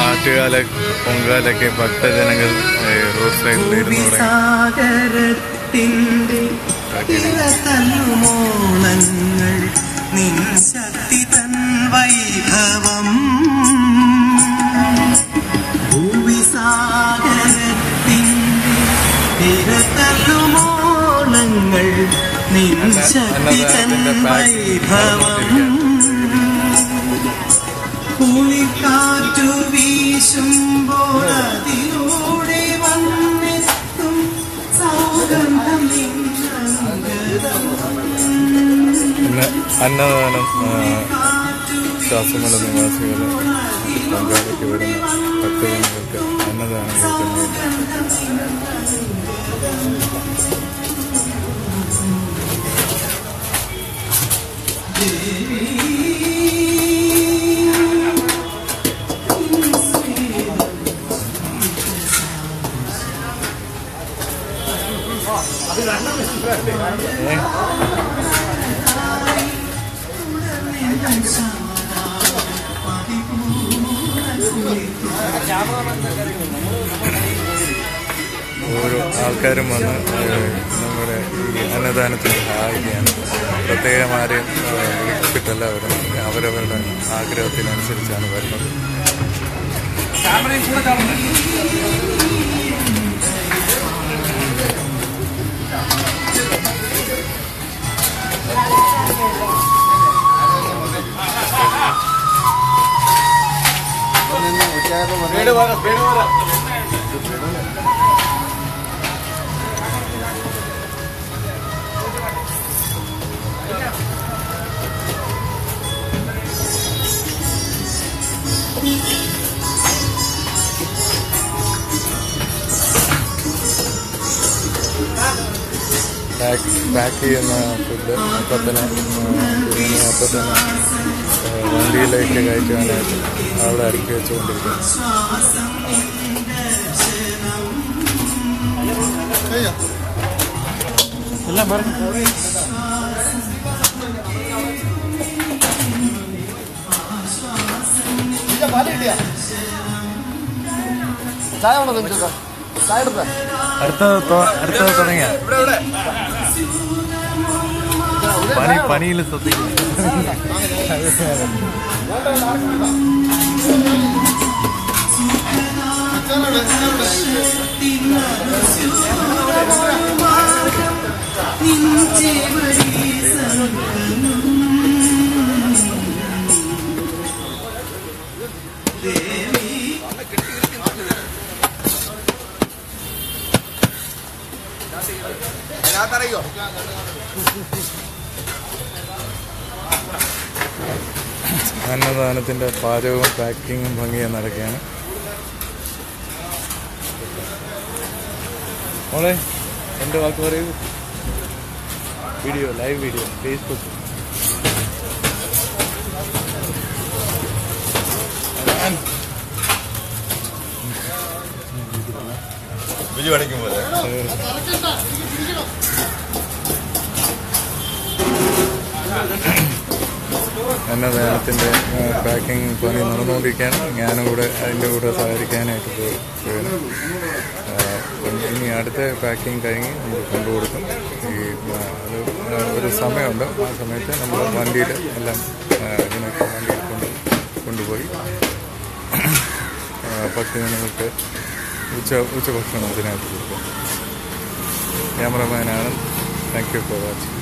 ആറ്റുകാല പൊങ്കാലൊക്കെ ഭക്തജനങ്ങൾ റോഡ് സൈഡിൽ ശക്തി തൻ വൈഭവം. ഭൂവിസാഗരത്തിന്റെ തല്ലുമോണങ്ങൾ നിൻ ശക്തി തൻ വൈഭവം. കുളിക്കാറ്റു വീശുമ്പോൾ അതിലൂടെ വന്നെത്തും സൗഗന്ധം അന്നദാനം ശ്വാസമല നിവാസികൾ പങ്കാളിക്ക് വരുന്ന ഓരോ ആൾക്കാരും വന്ന് നമ്മുടെ ഈ അന്നദാനത്തിന് സഹായിക്കുകയാണ്. പ്രത്യേകം ആരെയും കിട്ടല്ല വരുന്നത് അവരവരുടെ ആഗ്രഹത്തിനനുസരിച്ചാണ് വരുന്നത്. പാക്ക് പാക്ക് ചെയ്യുന്ന ഫുഡ് അപ്പം തന്നെ ബിരിയാണി അപ്പം തന്നെ ഏഹ്, വണ്ടിയിലേക്ക് കയറ്റുവാനായിട്ട് அவளை அடிக்கடி வச்சு கொண்டிருக்கேன். எல்லாம் பாருங்க. அடுத்தது அடுத்தது தொடங்க பனி பனியில் சொத்து അന്നദാനത്തിന്റെ പാചകവും പാക്കിങ്ങും ഭംഗിയും നടക്കുകയാണ്. മോളെ രണ്ട് വാക്ക് പറയൂ. वीडियो लाइव वीडियो फेसबुक बिजली अड़क போதே അന്നദാനത്തിന്റെ പാക്കിംഗ് പണി നടന്നുകൊണ്ടിരിക്കുകയാണ്. ഞാനും കൂടെ അതിന്റെ കൂടെ സഹകരിക്കാനായിട്ട് പോയി. ഇനി അടുത്ത പാക്കിംഗ് കഴിഞ്ഞ് നമുക്ക് കൊണ്ടുകൊടുക്കും ഈ അത് ഒരു സമയമുണ്ട്. ആ സമയത്ത് നമ്മൾ വണ്ടിയിൽ എല്ലാം ഇതിനൊക്കെ വണ്ടിയിൽ കൊണ്ട് കൊണ്ടുപോയി. പക്ഷേ നിങ്ങൾക്ക് ഉച്ച ഉച്ചഭക്ഷണം ഇതിനകത്ത് കൊടുക്കും. ക്യാമറമാനാണ്. Thank you for watching